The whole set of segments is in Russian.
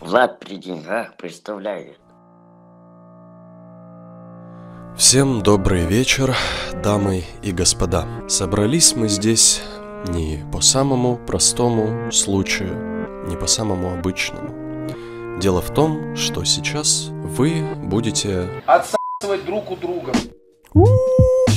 Влад при деньгах представляет. Всем добрый вечер, дамы и господа. Собрались мы здесь не по самому простому случаю, не по самому обычному. Дело в том, что сейчас вы будете... отсасывать друг у друга.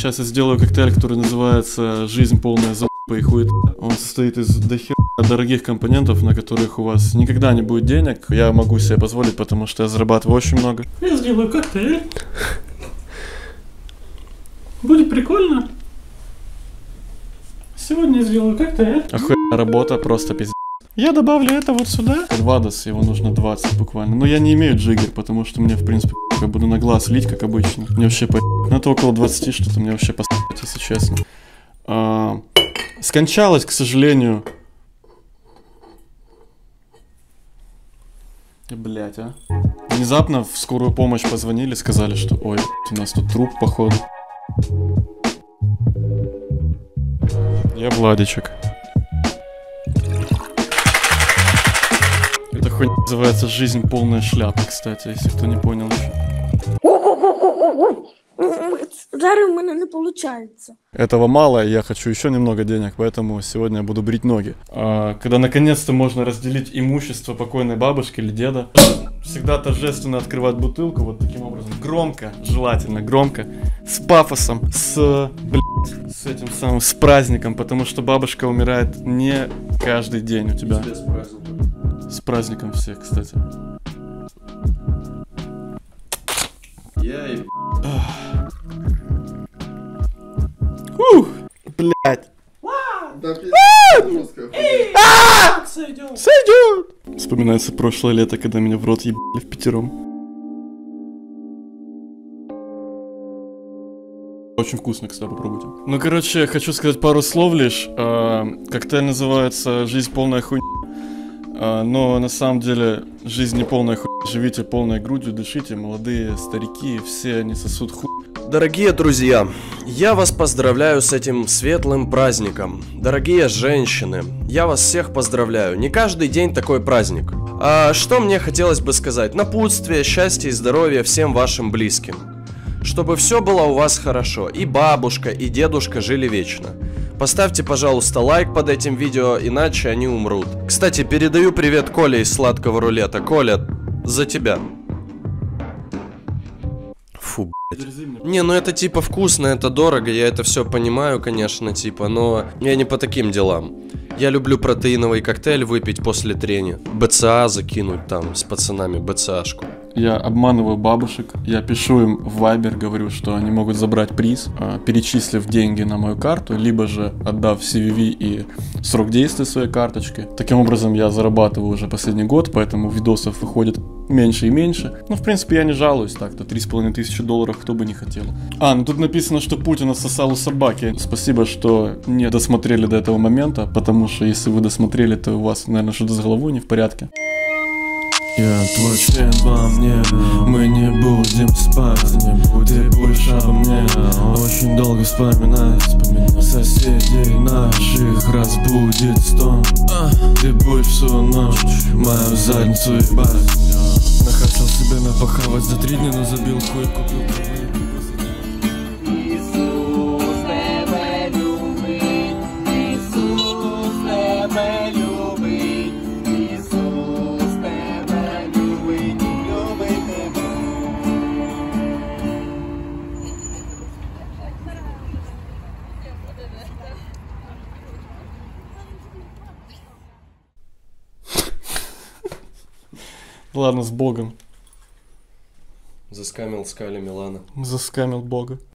Сейчас я сделаю коктейль, который называется «Жизнь полная за***па и хует». Он состоит из дохера дорогих компонентов, на которых у вас никогда не будет денег. Я могу себе позволить, потому что я зарабатываю очень много. Я сделаю коктейль. Будет прикольно. Сегодня я сделаю коктейль. Охуенная работа, просто пиздец. Я добавлю это вот сюда. Вадас, его нужно 20 буквально. Но я не имею джиггер, потому что мне, в принципе, я буду на глаз лить, как обычно. Мне вообще по... Ну, это около 20 что-то, мне вообще по если честно. А, скончалась, к сожалению. Блять, а. Внезапно в скорую помощь позвонили, сказали, что ой, у нас тут труп, походу. Я Владичек. Эта хуйня называется «Жизнь полная шляпа», кстати, если кто не понял. Зараз у мене не виходить. Этого мало, и я хочу еще немного денег, поэтому сегодня я буду брить ноги. А, когда наконец-то можно разделить имущество покойной бабушки или деда, всегда торжественно открывать бутылку вот таким образом. Громко, желательно громко, с пафосом, с, блядь, с этим самым, с праздником, потому что бабушка умирает не каждый день у тебя. С праздником всех, кстати. Я и... Ух, блядь. Сойдем. Сойдет! Вспоминается прошлое лето, когда меня в рот ебали в пятером. Очень вкусно, кстати, попробуйте. Ну, короче, хочу сказать пару слов лишь. А, коктейль называется «Жизнь полная хуйня». А, но на самом деле жизнь не полная хуйня. Живите полной грудью, дышите, молодые, старики, все они сосут хуй. Дорогие друзья, я вас поздравляю с этим светлым праздником. Дорогие женщины, я вас всех поздравляю. Не каждый день такой праздник. А что мне хотелось бы сказать? Напутствие, счастья и здоровья всем вашим близким. Чтобы все было у вас хорошо. И бабушка, и дедушка жили вечно. Поставьте, пожалуйста, лайк под этим видео, иначе они умрут. Кстати, передаю привет Коле из сладкого рулета. Коля, за тебя. Фу, не, ну это типа вкусно, это дорого, я это все понимаю, конечно, типа, но я не по таким делам. Я люблю протеиновый коктейль выпить после трени. БЦА закинуть там с пацанами, БЦАшку. Я обманываю бабушек, я пишу им в Вайбер, говорю, что они могут забрать приз, а, перечислив деньги на мою карту, либо же отдав CVV и срок действия своей карточки. Таким образом, я зарабатываю уже последний год, поэтому видосов выходит меньше и меньше. Ну, в принципе, я не жалуюсь так-то, 3,5 тысячи долларов, кто бы не хотел. А, ну тут написано, что Путин отсосал у собаки. Спасибо, что не досмотрели до этого момента, потому что если вы досмотрели, то у вас, наверное, что-то с головой не в порядке. Я твой член во мне. Мы не будем спать не будем Ты будешь обо мне. Очень долго вспоминать Соседей наших разбудит стон. Ты будешь всю ночь Мою задницу ебать. Нахотел себе напахавать за три дня, но забил хуй, купил Ладно, с богом. Заскамил скали Милана. Заскамил бога.